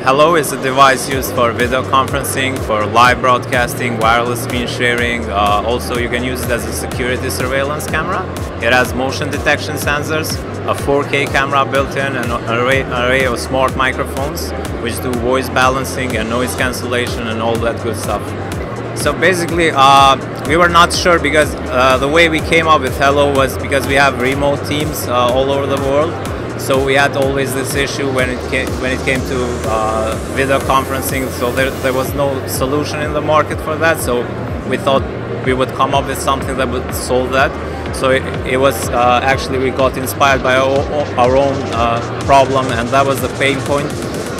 Hello is a device used for video conferencing, for live broadcasting, wireless screen sharing. Uh, also, you can use it as a security surveillance camera. It has motion detection sensors, a 4K camera built in, and an array, array of smart microphones, which do voice balancing and noise cancellation and all that good stuff. So basically, uh, we were not sure because uh, the way we came up with Hello was because we have remote teams uh, all over the world so we had always this issue when it came, when it came to uh, video conferencing. So there, there was no solution in the market for that. So we thought we would come up with something that would solve that. So it, it was uh, actually we got inspired by our, our own uh, problem, and that was the pain point.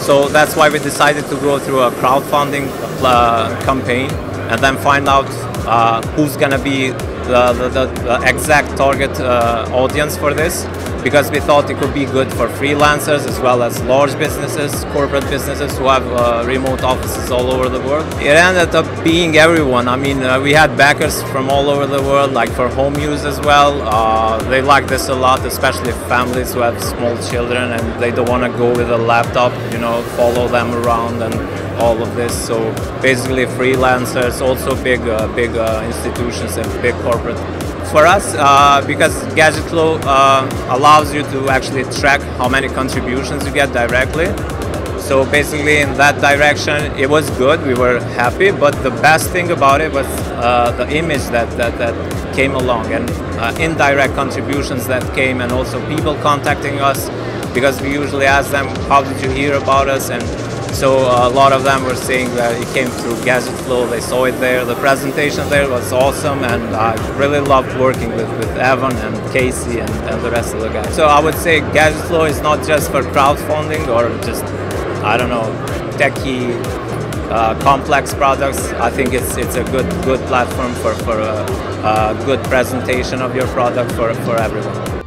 So that's why we decided to go through a crowdfunding uh, campaign and then find out uh, who's gonna be the, the, the exact target uh, audience for this because we thought it could be good for freelancers as well as large businesses, corporate businesses who have uh, remote offices all over the world. It ended up being everyone. I mean, uh, we had backers from all over the world, like for home use as well. Uh, they like this a lot, especially families who have small children and they don't want to go with a laptop, you know, follow them around and all of this. So basically, freelancers, also big, uh, big uh, institutions and big corporate for us uh, because Gadgetflow allows you to actually track how many contributions you get directly. So basically, in that direction, it was good. We were happy, but the best thing about it was uh, the image that, that, that came along and uh, indirect contributions that came, and also people contacting us because we usually ask them, "How did you hear about us?" and so uh, a lot of them were saying that it came through Gadgetflow. They saw it there. The presentation there was awesome, and I really loved working with, with Evan and Casey and, and the rest of the guys. So I would say Gadget Flow is not just for crowdfunding or just I don't know techie uh, complex products. I think it's it's a good good platform for for a, a good presentation of your product for for everyone.